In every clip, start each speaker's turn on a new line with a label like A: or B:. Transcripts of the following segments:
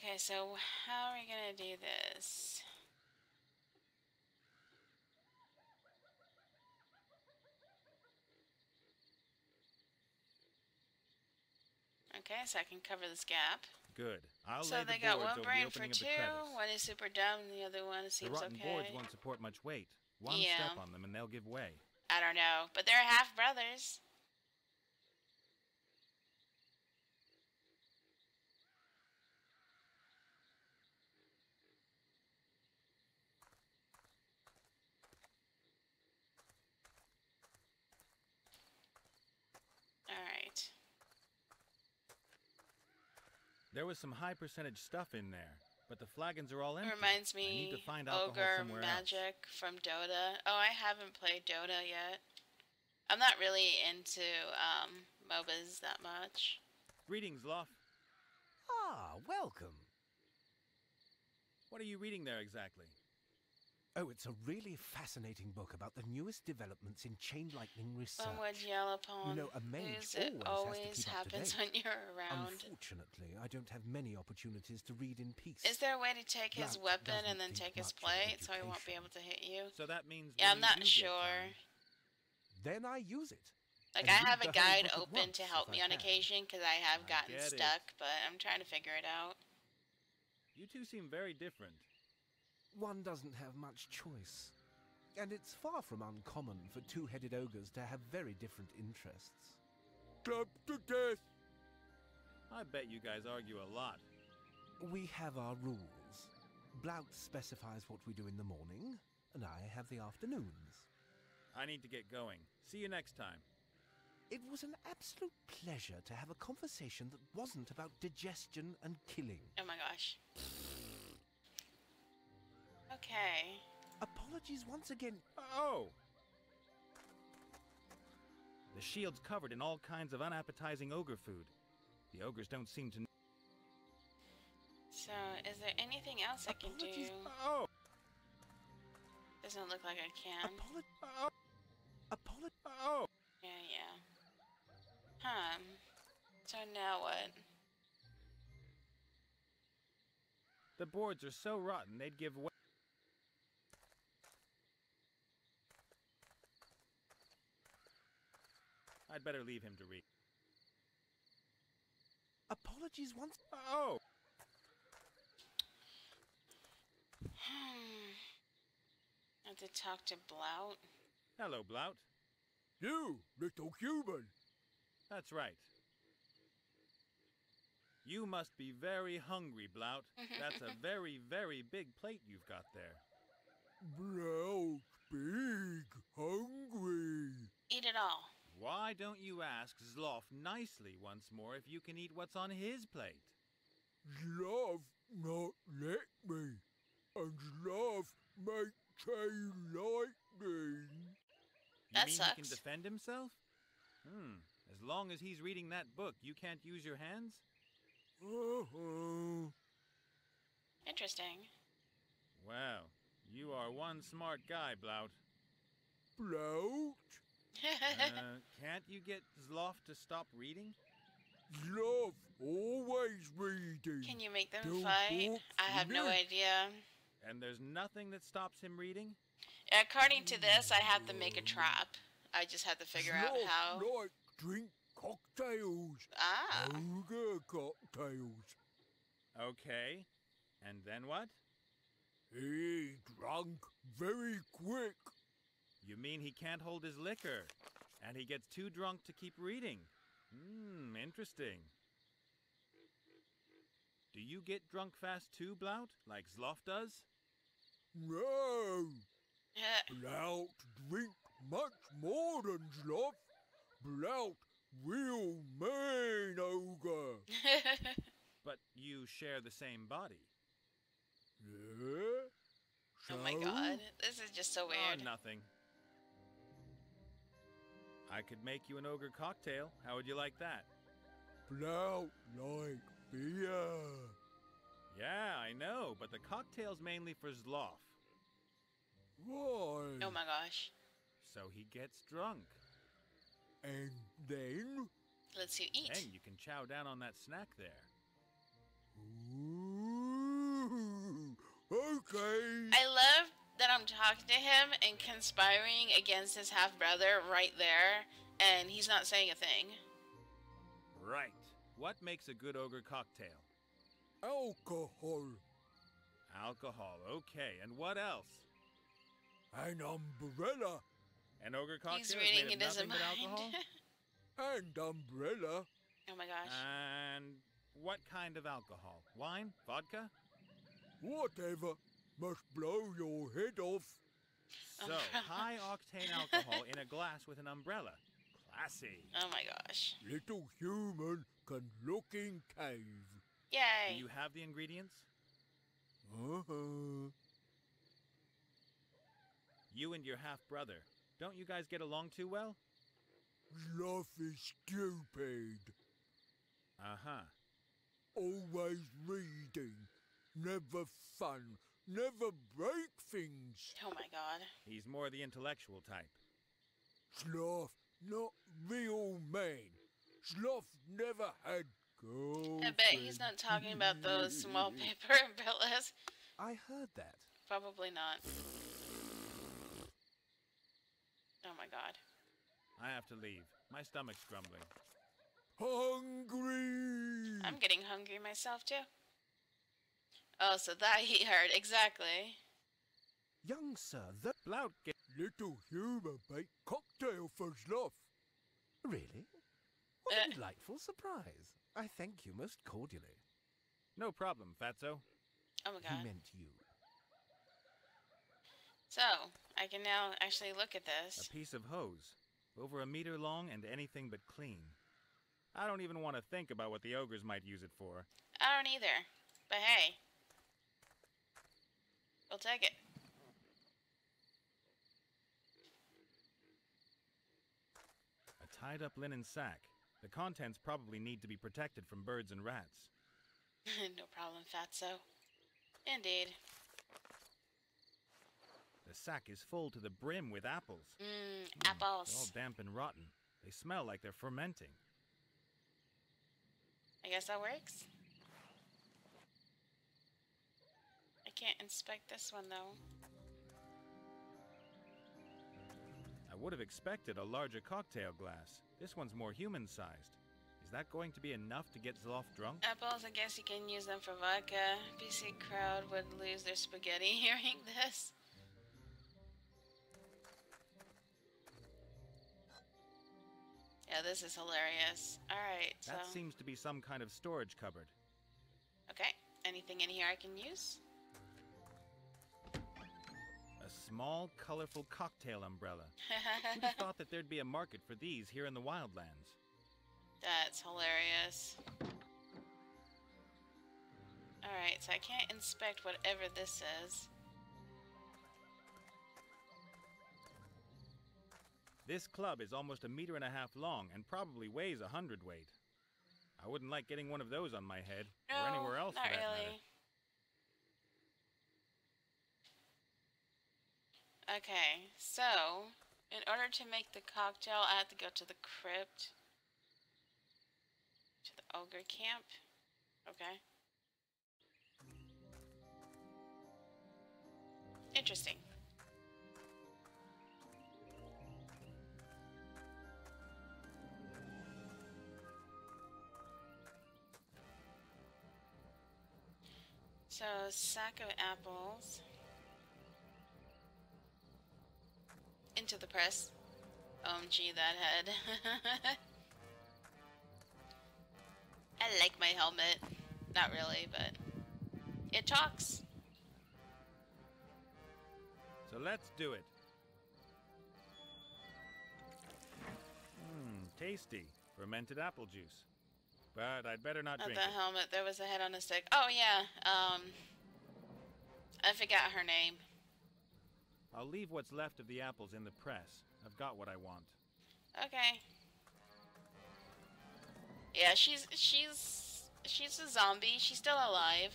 A: Okay, so how are we gonna do this? Okay, so I can cover this gap.
B: Good. I'll
A: so
B: lay
A: they
B: the
A: got one brain
B: the
A: for two. One is super dumb, and the other one seems okay.
B: The rotten
A: okay.
B: boards won't support much weight. One
A: Yeah.
B: step on them and they'll give way.
A: I don't know, but they're half brothers. Alright.
B: There was some high percentage stuff in there, but the flagons are all empty.
A: reminds
B: I need
A: me
B: to find
A: Ogre Magi from Dota. Oh, I haven't played Dota yet. I'm not really into um, MOBAs that much.
B: else. Greetings, Zloff.
C: Ah, welcome.
B: What are you reading there exactly?
C: Oh, it's a really fascinating book about the newest developments in chain lightning research.
A: Sunwood Yellow Pond.
C: know, a mage
A: Lose it
C: always has to
A: always
C: keep up to
A: happens
C: date.
A: when you're around.
C: Unfortunately, I don't have many opportunities to read in peace.
A: Is there a way to take his
C: Blount
A: weapon and then take his plate so he won't be able to hit you?
B: So that means.
A: Yeah, I'm not sure.
C: Then I use it.
A: Like,
C: And
A: I have a guide open
C: once
A: to help me on occasion because I have
B: I
A: gotten
B: get it.
A: stuck, but I'm trying to figure it out.
B: You two seem very different.
C: One doesn't have much choice. And it's far from uncommon for two-headed ogres to have very different interests.
D: Club to death.
B: I bet you guys argue a lot.
C: We have our rules. Blout specifies what we do in the morning, and I have the afternoons.
B: I need to get going. See you next time.
C: It was an absolute pleasure to have a conversation that wasn't about digestion and killing.
A: Oh my gosh. Okay.
C: Apologies once again.
B: Oh! The shield's covered in all kinds of unappetizing ogre food. The ogres don't seem to.
A: So, is there anything else I can do?
C: Apologies.
B: Oh!
A: Doesn't look like I can.
C: Apolo-
B: Oh!
C: apolo-
B: Oh!
A: Yeah, yeah. Huh. So now what?
B: The boards are so rotten they'd give way. I'd better leave him to read.
C: apologies once.
B: Oh!
A: Hmm. I have to talk to Blout.
B: Hello, Blout.
D: You, little human.
B: That's right. You must be very hungry, Blout. That's a very, very big plate you've got there.
D: Blout, big, hungry.
A: Eat it all.
B: Why don't you ask Zloff nicely once more if you can eat what's on his plate?
D: Love not let me. And love make chain lightning.
B: You
A: That
B: mean he can defend himself? Hmm. As long as he's reading that book, you can't use your hands?
D: Uh-huh.
A: Interesting.
B: Well, you are one smart guy, Blout.
D: Blout,
B: Uh, can't you get Zloff to stop reading?
D: love always reading.
A: Can you make them
D: Don't
A: fight? I have no idea.
B: And there's nothing that stops him reading?
A: According to this, I have to make a trap. I just have to figure out how.
D: like drink cocktails.
A: Ah.
D: Ogre cocktails.
B: Okay. And then what?
D: He drunk very quick.
B: You mean he can't hold his liquor, and he gets too drunk to keep reading? Hmm, interesting. Do you get drunk fast too, Blout, like Zloff does?
D: No, Blout drink much more than Zloff. Blout real mean ogre.
B: But you share the same body.
D: Yeah?
A: oh my god. This is just so
B: Oh,
A: weird.
B: nothing. I could make you an ogre cocktail. How would you like that?
D: Blout like beer.
B: Yeah, I know, but the cocktail's mainly for Zloff.
D: Why?
A: Oh my gosh.
B: So he gets drunk.
D: And then?
A: Lets you eat.
B: And you can chow down on that snack there.
D: Ooh. Okay.
A: I love that I'm talking to him and conspiring against his half brother right there, and he's not saying a thing.
B: Right. What makes a good ogre cocktail?
D: Alcohol.
B: Alcohol. Okay. And what else?
D: An umbrella.
B: An ogre cocktail
A: he's
B: is
A: reading
B: made
A: in
B: of
A: his
B: nothing
A: mind.
B: but alcohol.
D: And umbrella.
A: oh my gosh.
B: and what kind of alcohol? Wine? Vodka?
D: Whatever. Must blow your head off.
B: So, high octane alcohol in a glass with an umbrella. Classy.
A: oh my gosh.
D: Little human can look in cave.
B: Do
A: Yay.
B: you have the ingredients?
D: Uh-huh.
B: You and your half brother. Don't you guys get along too well?
D: Zloff is stupid.
B: Uh huh.
D: Always reading. Never fun. Never break things.
A: Oh my god.
B: He's more the intellectual type.
D: Zloff, not real man. Zloff never had girlfriend.
A: I bet he's not talking about those wallpaper umbrellas.
C: I heard that.
A: Probably not. Oh my god.
B: I have to leave. My stomach's grumbling.
D: Hungry.
A: I'm getting hungry myself too. Oh, so that he heard exactly.
C: Young sir, that
B: Blout, get.
D: Little human bake cocktail for Zloff.
C: really? What
A: Uh.
C: a delightful surprise. I thank you most cordially.
B: No problem, Fatso.
A: Oh my god.
C: He meant you.
A: So I can now actually look at this.
B: A piece of hose. Over a meter long and anything but clean. I don't even want to think about what the ogres might use it for.
A: I don't either. But hey. We'll take it.
B: A tied up linen sack. The contents probably need to be protected from birds and rats.
A: no problem, Fatso. Indeed.
B: The sack is full to the brim with apples.
A: Hmm, mmm,
B: They're all damp and rotten. They smell like they're fermenting.
A: I guess that works. I can't inspect this one though.
B: I would have expected a larger cocktail glass. This one's more human sized. Is that going to be enough to get Zloff drunk?
A: Apples, I guess you can use them for vodka. BC crowd would lose their spaghetti hearing this. Yeah, this is hilarious. Alright, so.
B: That seems to be some kind of storage cupboard.
A: Okay, anything in here I can use?
B: A small, colorful cocktail umbrella. Who'd have thought that there'd be a market for these here in the wildlands?
A: That's hilarious. Alright, so I can't inspect whatever this is.
B: This club is almost a meter and a half long and probably weighs a hundredweight. I wouldn't like getting one of those on my head
A: No,
B: or anywhere else
A: not
B: for that
A: Okay, so in order to make the cocktail, I have to go to the crypt. To the ogre camp. Okay. Interesting. So, sack of apples. Into the press. OMG, that head. I like my helmet. Not really, but it talks.
B: So let's do it. Mmm, tasty. Fermented apple juice. But I'd better not
A: Not
B: drink
A: the
B: it.
A: helmet. There was a head on a stick. Oh yeah. Um, I forgot her name.
B: I'll leave what's left of the apples in the press. I've got what I want.
A: Okay. Yeah, she's she's she's a zombie. She's still alive.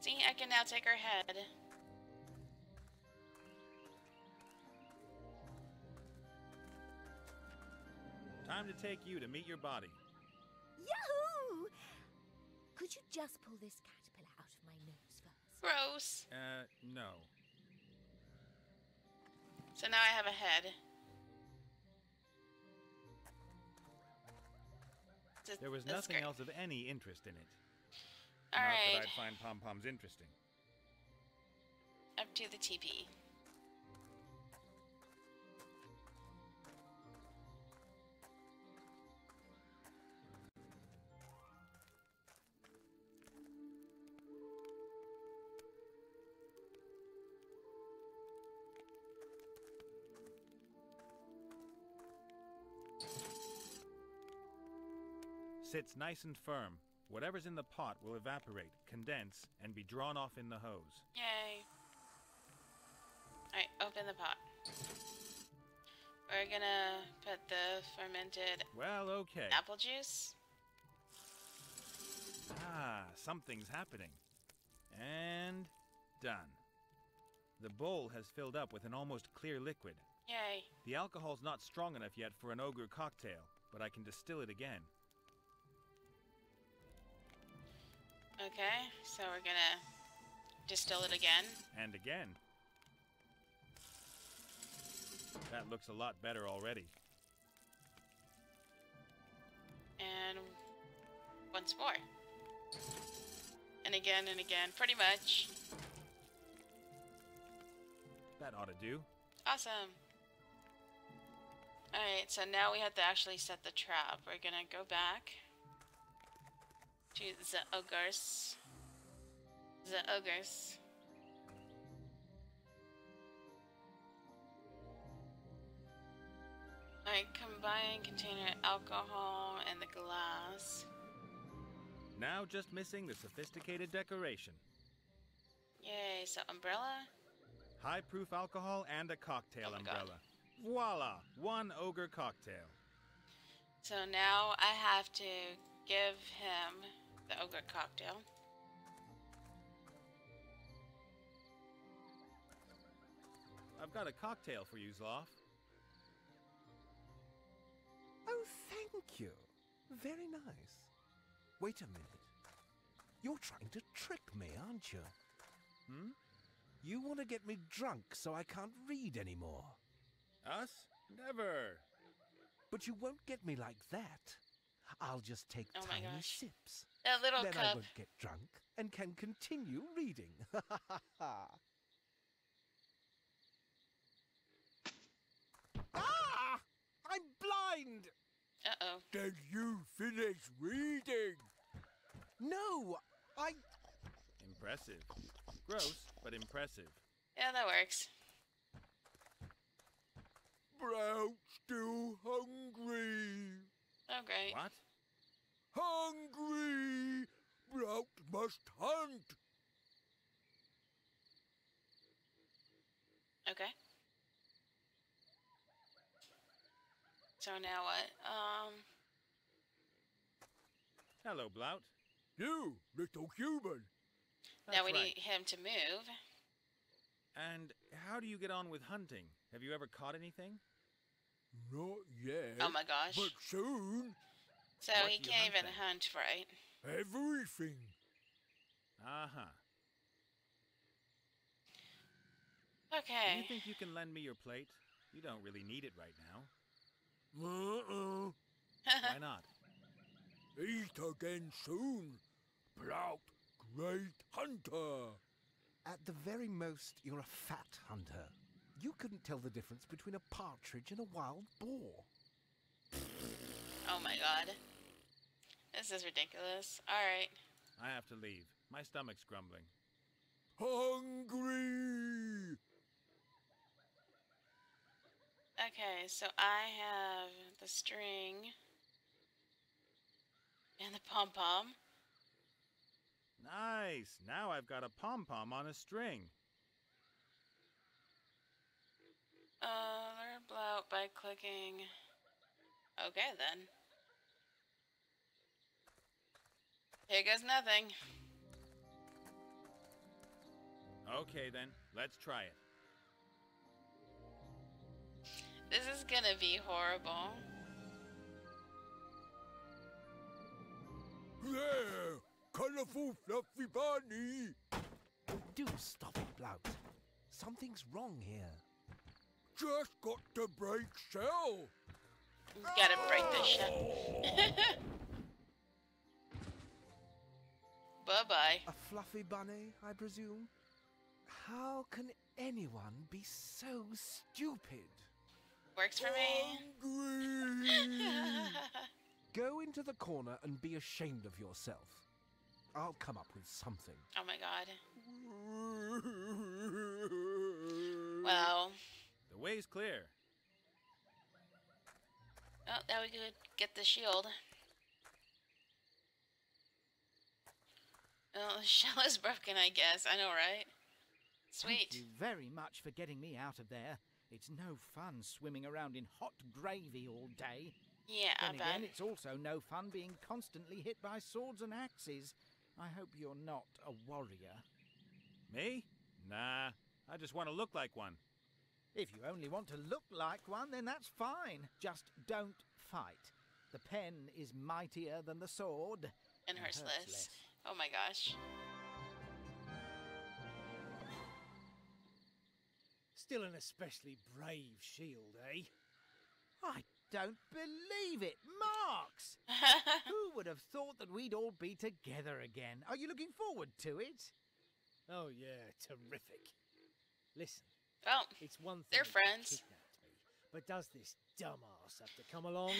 A: See, I can now take her head.
B: Time to take you to meet your body.
E: Yahoo! Could you just pull this caterpillar nose first.
A: Gross.
B: Uh, no.
A: So now I have a head. Th-
B: There was nothing
A: great.
B: else of any interest in it.
A: All
B: Not
A: right,
B: that I'd find pom poms interesting.
A: up to the TP.
B: Sits nice and firm. Whatever's in the pot will evaporate, condense, and be drawn off in the hose.
A: Yay. Alright, open the pot. We're gonna put the fermented
B: Well, okay.
A: apple juice.
B: Ah, something's happening. And done. The bowl has filled up with an almost clear liquid.
A: Yay.
B: The alcohol's not strong enough yet for an ogre cocktail, but I can distill it again.
A: Okay, so we're gonna distill it again.
B: And again. That looks a lot better already.
A: And once more. And again and again, pretty much.
B: That ought to do.
A: Awesome. Alright, so now we have to actually set the trap. We're gonna go back to the ogres. The ogres. Alright, combine container alcohol and the glass.
B: Now just missing the sophisticated decoration.
A: Yay, so umbrella?
B: High proof alcohol and a cocktail
A: Oh my God.
B: umbrella. Voila! One ogre cocktail.
A: So now I have to give him the ogre cocktail.
B: I've got a cocktail for you, Zloff.
C: Oh, thank you. Very nice. Wait a minute. You're trying to trick me, aren't you?
B: Hmm?
C: You want to get me drunk so I can't read anymore.
B: Us? Never.
C: But you won't get me like that. I'll just take
A: Oh
C: tiny sips.
A: A little
C: then I won't get drunk and can continue reading. ah! I'm blind!
A: Uh oh.
D: Then you finish reading.
C: No, I.
B: Impressive. Gross, but impressive.
A: Yeah, that works.
D: Brown still hungry.
A: Oh, great.
B: What?
D: Hungry. Brown must hunt.
A: Okay. So now what? Um,
B: Hello, Blout.
D: You, little human.
A: now we
B: right.
A: need him to move.
B: And how do you get on with hunting? Have you ever caught anything?
D: Not yet.
A: Oh my gosh.
D: But soon,
A: So
B: What
A: he can't even
B: then?
A: hunt, right?
D: everything.
B: Uh huh.
A: Okay.
B: Do you think you can lend me your plate? You don't really need it right now.
D: Uh-uh.
B: Why not?
D: Eat again soon. Blout, great hunter.
C: At the very most, you're a fat hunter. You couldn't tell the difference between a partridge and a wild boar.
A: oh my god. This is ridiculous. Alright.
B: I have to leave. My stomach's grumbling.
D: Hungry.
A: Okay, so I have the string and the pom pom.
B: Nice. Now I've got a pom pom on a string.
A: Uh, learn blout by clicking. Okay then. Here goes nothing.
B: Okay then, let's try it.
A: This is gonna be horrible.
D: There, colorful fluffy bunny.
C: Do stop it, Blout. Something's wrong here.
D: Just got to break shell.
A: Gotta break the shit. bye bye.
C: A fluffy bunny, I presume? How can anyone be so stupid?
A: Works for me.
C: Go into the corner and be ashamed of yourself. I'll come up with something.
A: oh my god. Well,
B: The way's clear.
A: oh, now we could get the shield. Oh, the shell is broken, I guess. I know, right? Sweet.
E: Thank
A: Sweet.
E: you very much for getting me out of there. It's no fun swimming around in hot gravy all day.
A: Yeah, I
E: then
A: bet.
E: again, it's also no fun being constantly hit by swords and axes. I hope you're not a warrior.
B: Me? Nah, I just want to look like one.
E: If you only want to look like one, then that's fine. Just don't fight. The pen is mightier than the sword.
A: and
E: and hurts
A: hurtless.
E: less.
A: Oh my gosh.
F: Still an especially brave shield, eh?
E: I don't believe it, Marks! Who would have thought that we'd all be together again? Are you looking forward to it?
F: Oh yeah, terrific. Listen,
A: well,
F: it's one thing
A: They're friends.
F: me, but does this dumbass have to come along?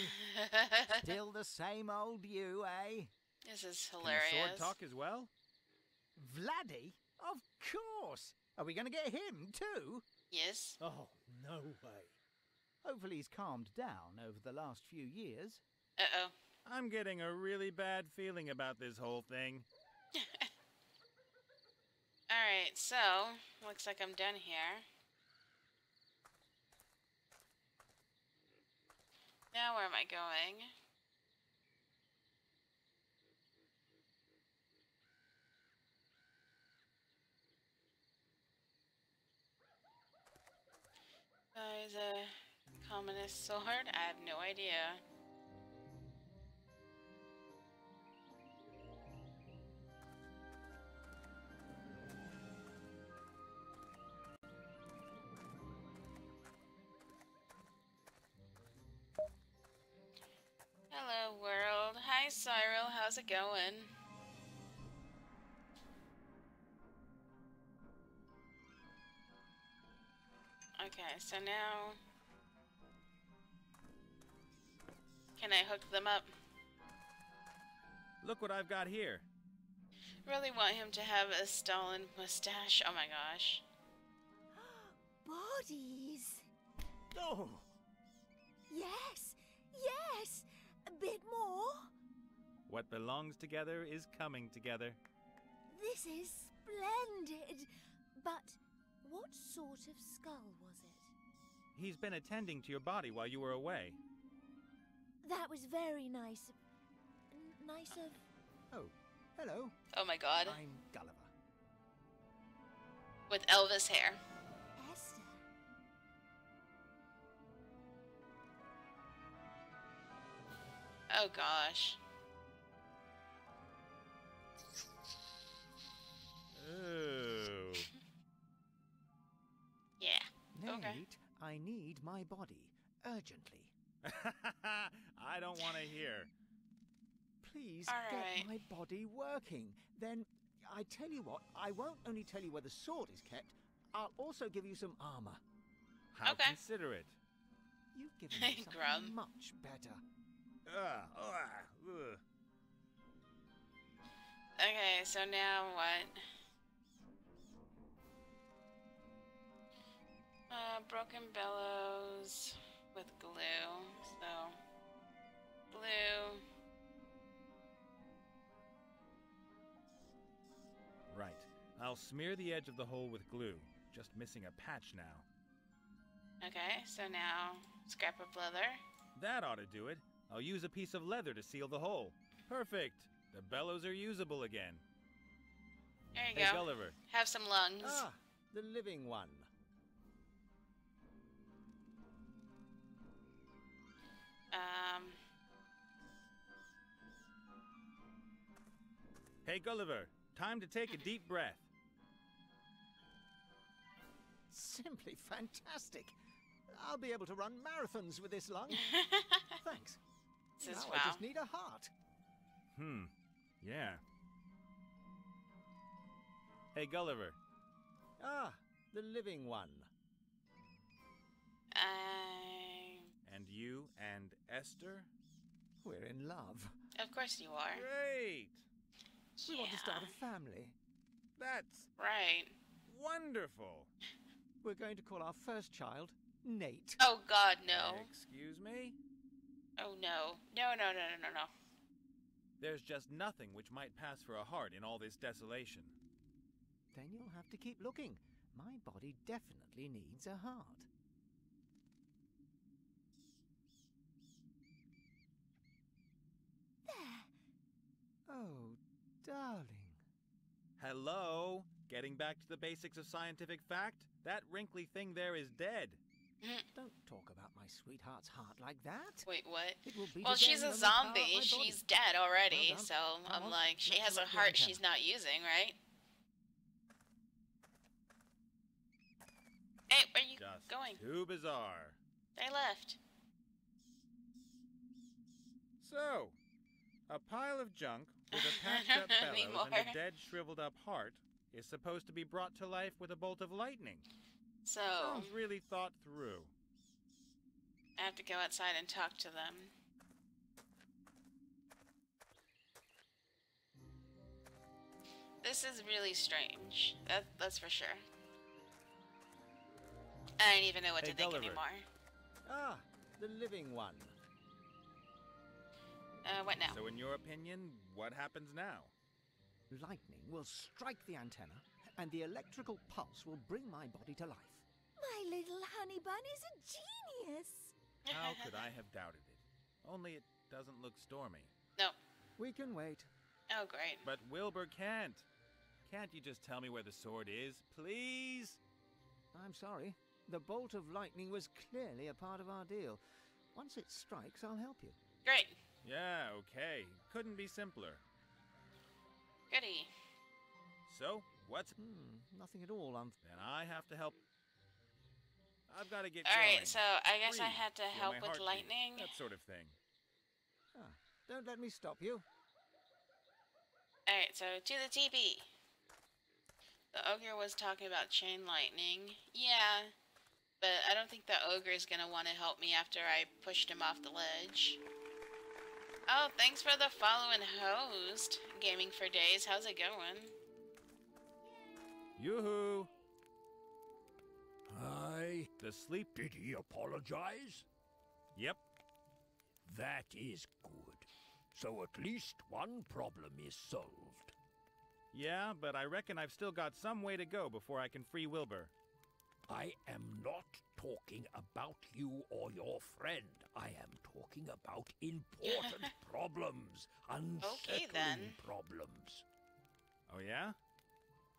E: Still the same old you, eh?
A: This is
B: Can
A: hilarious.
B: the sword talk as well?
E: Vladdy? Of course! Are we going to get him too?
A: Yes.
F: Oh, no way.
E: Hopefully he's calmed down over the last few years.
A: Uh oh.
B: I'm getting a really bad feeling about this whole thing.
A: Alright, so, looks like I'm done here. Now where am I going? Uh, is a communist sword? I have no idea. Hello, world. Hi, Cyril. How's it going? So now. Can I hook them up?
B: Look what I've got here.
A: Really want him to have a Stalin mustache. Oh my gosh.
G: Bodies.
F: Oh,
G: Yes, yes. A bit more.
B: What belongs together is coming together.
G: This is splendid. But what sort of skull was it?
B: He's been attending to your body while you were away.
G: That was very nice. N- Nice of.
E: Oh, hello.
A: Oh my god.
E: I'm Gulliver.
A: With Elvis hair.
G: Esther.
A: Oh gosh.
B: Ooh.
A: Yeah. Okay.
E: Nate, I need my body. Urgently.
B: I don't want to hear.
E: Please
A: All
E: get
A: right.
E: my body working. Then, I tell you what, I won't only tell you where the sword is kept, I'll also give you some armor.
B: How
A: Okay.
B: considerate.
E: You've given me something
A: Grum.
E: much better.
B: Ugh, ugh, ugh.
A: Okay, so now what? Uh, broken bellows with glue. So, glue.
B: Right. I'll smear the edge of the hole with glue. Just missing a patch now.
A: Okay, so now scrap of leather.
B: That ought to do it. I'll use a piece of leather to seal the hole. Perfect. The bellows are usable again.
A: There you
B: Hey,
A: go.
B: Gulliver.
A: Have some lungs.
F: ah, the living one.
A: Um,
B: Hey, Gulliver. Time to take a deep breath.
E: Simply fantastic. I'll be able to run marathons with this lung. Thanks.
A: This is
E: now
A: wow.
E: I just need a heart.
B: Hmm. Yeah. Hey, Gulliver.
E: Ah, the living one.
A: I...
B: And you and Esther?
E: We're in love.
A: Of course you are.
B: Great!
E: We want to start a family.
B: That's
A: Right.
B: wonderful!
E: We're going to call our first child Nate.
A: Oh god, no.
B: Excuse me?
A: Oh no. No, no, no, no, no, no.
B: There's just nothing which might pass for a heart in all this desolation.
E: Then you'll have to keep looking. My body definitely needs a heart. Oh, darling.
B: Hello? Getting back to the basics of scientific fact? That wrinkly thing there is dead. Mm.
E: Don't talk about my sweetheart's heart like that.
A: Wait, what?
E: It will beat
A: Well, she's a
E: when we power up
A: zombie. She's dead already,
E: Well
A: so
E: Come
A: I'm
E: on,
A: like, she
E: let's
A: has a heart she's not using, right? Hey, where are you
B: Just
A: going?
B: too bizarre.
A: They left.
B: So, a pile of junk with a patched up bellows and a dead, shriveled up heart is supposed to be brought to life with a bolt of lightning.
A: So,
B: Sounds really thought through.
A: I have to go outside and talk to them. This is really strange. That, that's for sure. I don't even know what
B: Hey,
A: to think
B: Gulliver.
A: anymore.
E: Ah, the living one.
A: Uh, what now?
B: So, in your opinion, what happens now?
E: Lightning will strike the antenna, and the electrical pulse will bring my body to life.
G: My little honey bun is a genius.
B: How could I have doubted it? Only it doesn't look stormy.
A: No.
E: We can wait.
A: Oh, great.
B: But Wilbur can't. Can't you just tell me where the sword is, please?
E: I'm sorry. The bolt of lightning was clearly a part of our deal. Once it strikes, I'll help you.
A: Great.
B: Yeah, okay. Couldn't be simpler.
A: Goody.
B: So, what's.
E: Hmm, nothing at all. I'm.
B: Then I have to help. I've got to get
A: All
B: going.
A: right, so I guess I
B: Breathe,
A: had to
B: feel
A: help with
B: heartbeat,
A: lightning.
B: That sort of thing.
E: Ah, don't let me stop you.
A: Alright, so to the TP. The ogre was talking about chain lightning. Yeah, but I don't think the ogre is gonna want to help me after I pushed him off the ledge. Oh, thanks for the following host. Gaming for days. How's it going?
B: Yoo-hoo!
H: Hi.
B: The sleep.
H: Did he apologize?
B: Yep.
H: That is good. So at least one problem is solved.
B: Yeah, but I reckon I've still got some way to go before I can free Wilbur.
H: I am not talking about you or your friend. I am talking about important problems, unsettling
A: then.
H: problems.
B: Oh, yeah?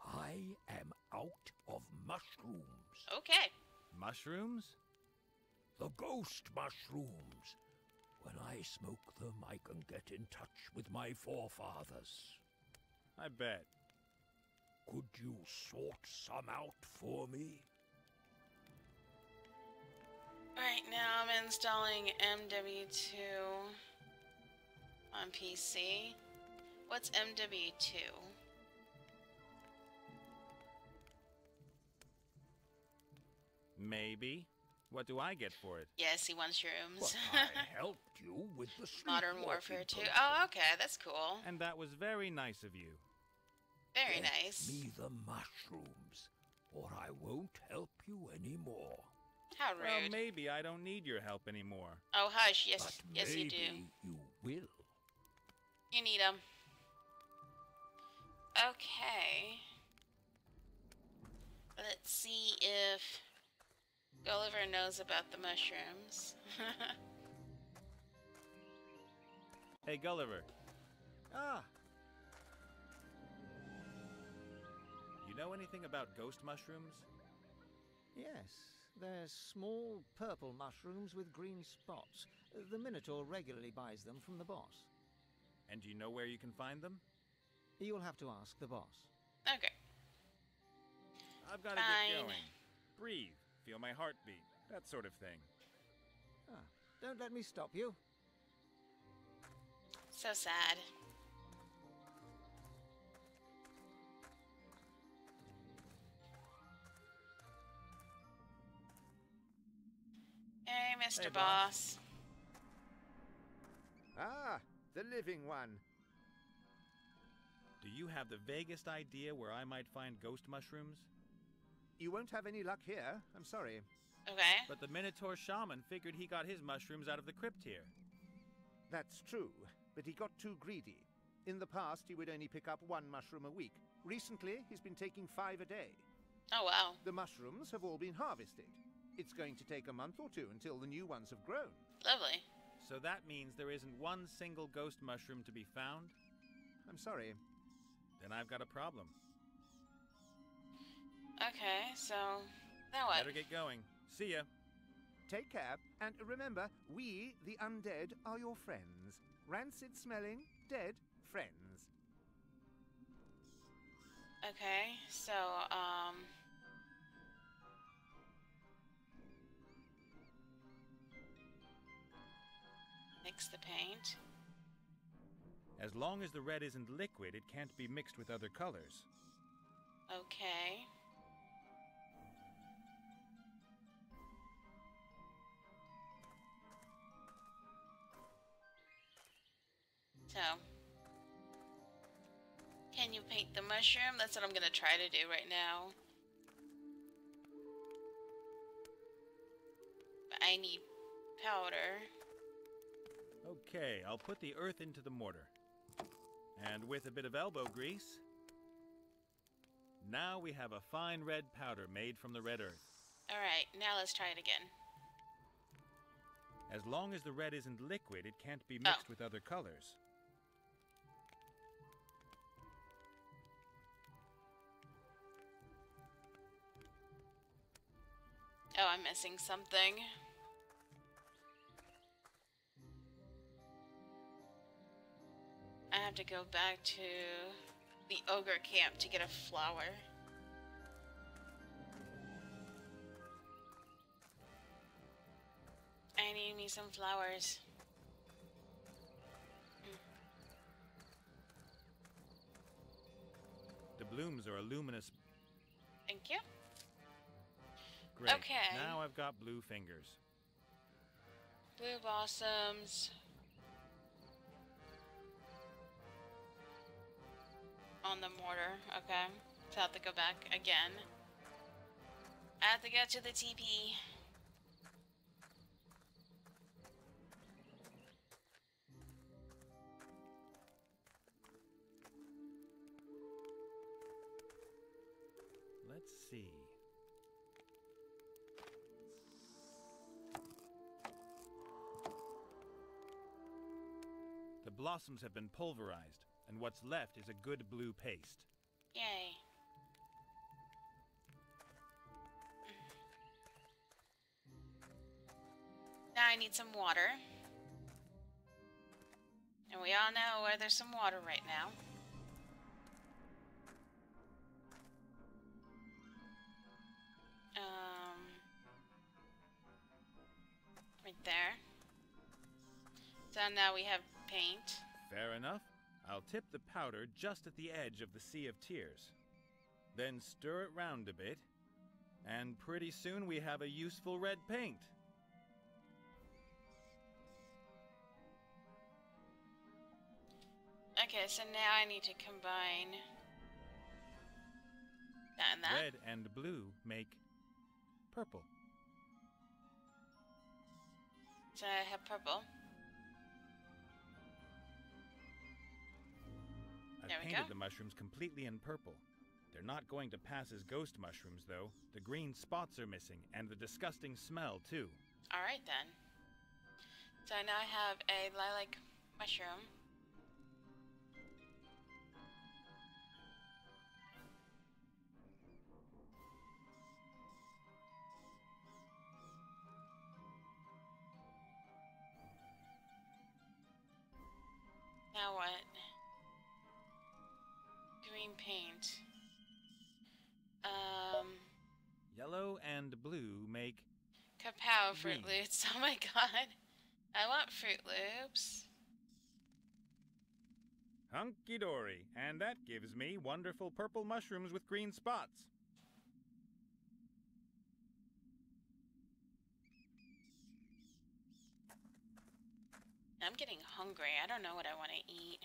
H: I am out of mushrooms.
A: Okay.
B: Mushrooms?
H: The ghost mushrooms. When I smoke them, I can get in touch with my forefathers.
B: I bet.
H: Could you sort some out for me?
A: Right now I'm installing MW2 on PC. What's MW2?
B: Maybe. What do I get for it?
A: Yes, he wants shrooms.
H: I helped you with the
A: Modern Warfare 2. Oh, okay, that's cool.
B: And that was very nice of you.
A: Very
H: Get
A: nice.
H: Me the mushrooms, or I won't help you anymore.
A: How
B: Well, maybe I don't need your help anymore.
A: Oh, hush. Yes,
H: but
A: yes, you
H: maybe
A: do.
H: you will.
A: You need them. Okay. Let's see if Gulliver knows about the mushrooms.
B: Hey, Gulliver,
E: Ah,
B: you know anything about ghost mushrooms?
E: yes. They're small purple mushrooms with green spots. The Minotaur regularly buys them from the boss.
B: And do you know where you can find them?
E: You'll have to ask the boss.
A: okay.
B: I've got to get going. breathe, feel my heartbeat, that sort of thing.
I: Ah, don't let me stop you.
A: So sad. Hey, Mr.
B: Hey,
A: boss.
B: boss.
E: Ah, the living one.
B: Do you have the vaguest idea where I might find ghost mushrooms?
E: You won't have any luck here. I'm sorry.
A: Okay.
B: But the Minotaur shaman figured he got his mushrooms out of the crypt here.
E: That's true, but he got too greedy. In the past, he would only pick up one mushroom a week. Recently, he's been taking five a day.
A: Oh, wow.
E: The mushrooms have all been harvested. It's going to take a month or two until the new ones have grown.
A: Lovely.
B: So that means there isn't one single ghost mushroom to be found?
E: I'm sorry.
B: Then I've got a problem.
A: Okay, so now what?
B: Better get going. See ya.
E: Take care, and remember, we, the undead, are your friends. Rancid smelling, dead friends.
A: Okay, so um mix the paint.
B: As long as the red isn't liquid, it can't be mixed with other colors.
A: Okay. So, can you paint the mushroom? That's what I'm gonna try to do right now. But I need powder.
B: Okay, I'll put the earth into the mortar. And with a bit of elbow grease, now we have a fine red powder made from the red earth.
A: Alright, now let's try it again.
B: As long as the red isn't liquid, it can't be
A: Oh.
B: mixed with other colors.
A: Oh, I'm missing something. I have to go back to the ogre camp to get a flower. I need me some flowers. Mm.
B: The blooms are a luminous.
A: Thank you.
B: Great.
A: Okay.
B: Now I've got blue fingers.
A: Blue blossoms. On the mortar, okay. So I have to go back again. I have to go to the TP.
B: Let's see. The blossoms have been pulverized, and what's left is a good blue paste.
A: Yay. Now I need some water. And we all know where there's some water right now. Um, right there. So now we have paint.
B: Fair enough. I'll tip the powder just at the edge of the Sea of Tears. Then stir it round a bit, and pretty soon we have a useful red paint.
A: Okay, so now I need to combine that and that.
B: Red and blue make purple.
A: So I have purple.
B: I've
A: There
B: painted the mushrooms completely in purple. They're not going to pass as ghost mushrooms, though. The green spots are missing, and the disgusting smell, too.
A: Alright then. So now I have a lilac mushroom. Kapow, Fruit
B: mm.
A: Loops. Oh my god. I want Fruit Loops.
B: Hunky dory. And that gives me wonderful purple mushrooms with green spots.
A: I'm getting hungry. I don't know what I want to eat.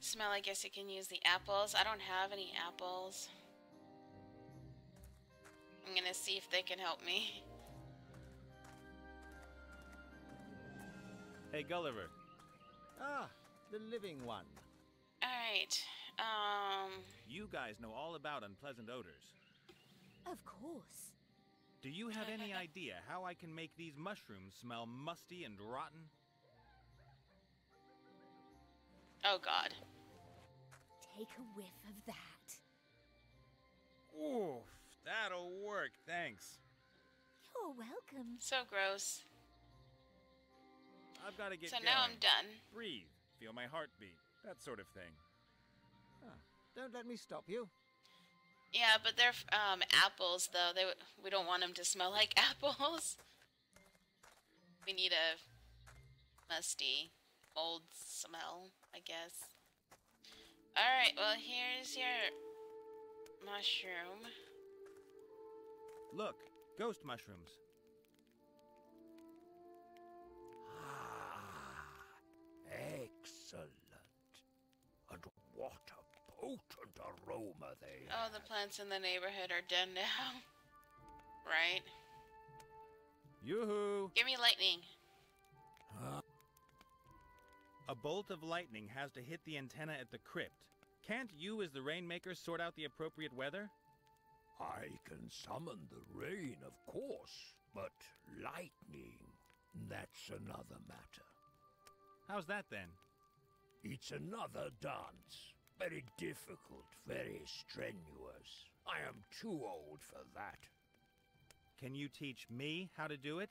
A: Smell, I guess you can use the apples. I don't have any apples. I'm gonna see if they can help me.
B: Hey, Gulliver.
E: Ah, the living one.
A: Alright. Um.
B: You guys know all about unpleasant odors.
G: Of course.
B: Do you have any idea how I can make these mushrooms smell musty and rotten?
A: Oh god.
G: Take a whiff of that.
B: Oof, that'll work, thanks.
G: You're welcome.
A: So gross.
B: I've got to get
A: so
B: going.
A: now I'm done.
B: Breathe, feel my heartbeat, that sort of thing.
E: Ah, don't let me stop you.
A: Yeah, but they're um apples though. They we don't want them to smell like apples. We need a musty old smell, I guess. All right, well here's your mushroom.
B: Look, ghost mushrooms.
H: Ah, excellent. And what a potent aroma they
A: Oh, the plants in the neighborhood are dead now. right?
B: Yoo-hoo!
A: Give me lightning.
H: Huh?
B: A bolt of lightning has to hit the antenna at the crypt. Can't you, as the rainmaker, sort out the appropriate weather?
H: I can summon the rain, of course, but lightning, that's another matter.
B: How's that then?
H: It's another dance. Very difficult, very strenuous. I am too old for that.
B: Can you teach me how to do it?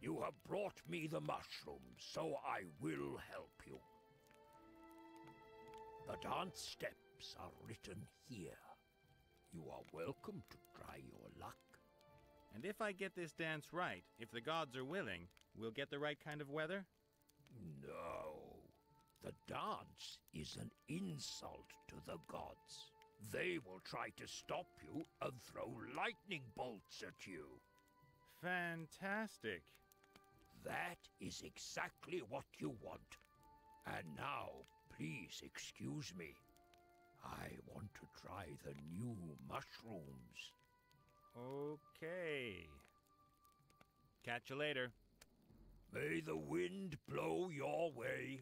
H: You have brought me the mushrooms, so I will help you. The dance steps are written here. You are welcome to try your luck.
B: And if I get this dance right, if the gods are willing, we'll get the right kind of weather?
H: No. The dance is an insult to the gods. They will try to stop you and throw lightning bolts at you.
B: Fantastic.
H: That is exactly what you want. And now, please excuse me. I want to try the new mushrooms.
B: Okay. Catch you later.
H: May the wind blow your way.